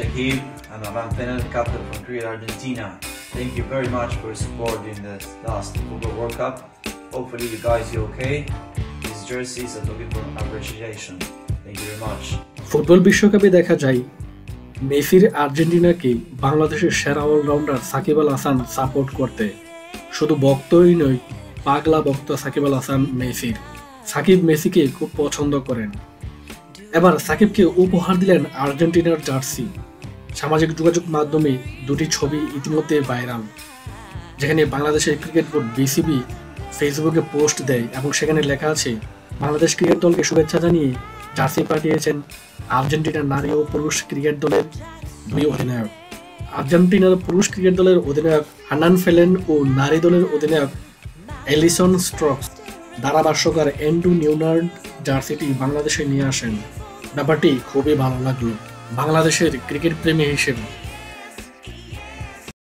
Shakib and I'm Penel, captain from Cricket Argentina. Thank you very much for your support during the last Football World Cup. Hopefully you guys are okay. These jerseys are looking for appreciation. Thank you very much. Football বিশ্বকাপে দেখা যায় মেসির আর্জেন্টিনাকে বাংলাদেশের সেরা allrounder Shakib Al Hasan support করতে শুধু বক্তই নয় পাগলা বক্ত সাকিব আল হাসান মেসির সাকিব মেসিকে খুব পছন্দ করেন এবার সাকিবকে উপহার দিলেন আর্জেন্টিনার জার্সি সামাজিক যোগাযোগ মাধ্যমে দুটি ছবি ইতিমধ্যে ভাইরাল, যেখানে বাংলাদেশের ক্রিকেট বোর্ড বিসিবি ফেসবুকে পোস্ট দেয় এবং সেখানে লেখা আছে, বাংলাদেশ ক্রিকেট দলকে শুভেচ্ছা জানিয়ে জার্সি পাঠিয়েছেন আর্জেন্টিনার নারী ও পুরুষ ক্রিকেট দলের দুই অধিনায়ক। আর্জেন্টিনার পুরুষ ক্রিকেট দলের অধিনায়ক হান্নান ফেলেন ও নারী দলের অধিনায়ক এলিসন স্ট্রকস ধারাভাষ্যকার এন্ডু নিউনার্ড জার্সিটি বাংলাদেশে নিয়ে আসেন। ব্যাপারটি খুবই ভালো লাগল। বাংলাদেশের ক্রিকেট প্রেমী হিসেবে।